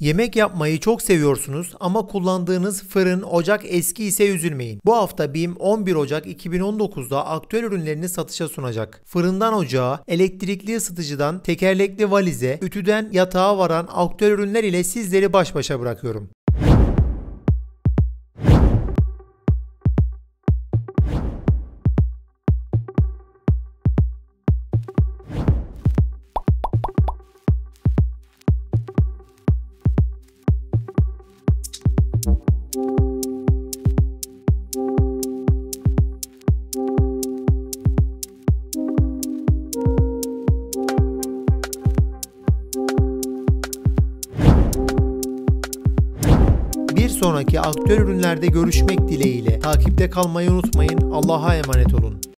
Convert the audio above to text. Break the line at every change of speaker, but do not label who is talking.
Yemek yapmayı çok seviyorsunuz ama kullandığınız fırın, ocak eski ise üzülmeyin. Bu hafta BİM 11 Ocak 2019'da aktüel ürünlerini satışa sunacak. Fırından ocağa, elektrikli ısıtıcıdan tekerlekli valize, ütüden yatağa varan aktüel ürünler ile sizleri baş başa bırakıyorum. Bir sonraki aktüel ürünlerde görüşmek dileğiyle takipte kalmayı unutmayın. Allah'a emanet olun.